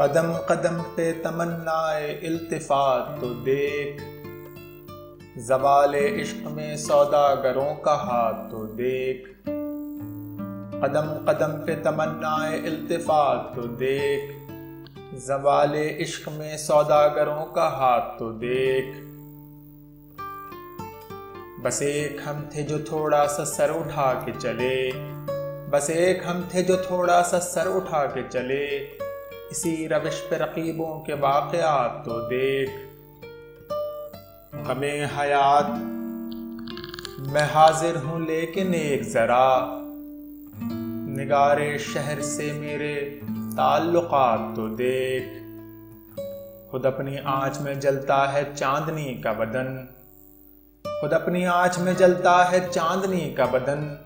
कदम कदम पे तमन्नाए इल्तिफात तो देख। जवाल इश्क में सौदागरों का हाथ तो देख। कदम कदम पे तमन्नाए इल्तिफात तो देख। जवाल इश्क में सौदागरों का हाथ तो देख। बस एक हम थे जो थोड़ा सा सर उठा के चले। बस एक हम थे जो थोड़ा सा सर उठा के चले। इसी रविश पे रकीबों के वाकयात तो देख। गमे हयात, मैं हाजिर हूँ लेकिन एक ज़रा। निगारे शहर से मेरे ताल्लुकात तो देख। खुद अपनी आँच में जलता है चांदनी का बदन। खुद अपनी आँच में जलता है चांदनी का बदन।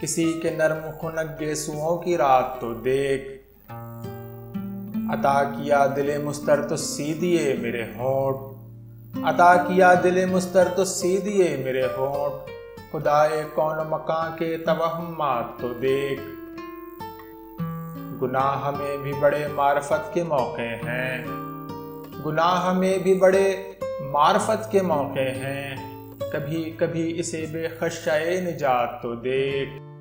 किसी के नरम खुनक गेसुओं की रात तो देख। अता किया दिले मुस्तर तो सी दिए मेरे होठ। अता किया दिले मुस्तर तो सी दिए मेरे होठ। खुदाए कौन मकां के तवहमात तो देख। गुनाह में भी बड़े मार्फत के मौके हैं। गुनाह में भी बड़े मार्फत के मौके हैं। कभी कभी इसे बेखशाए निजात तो देख।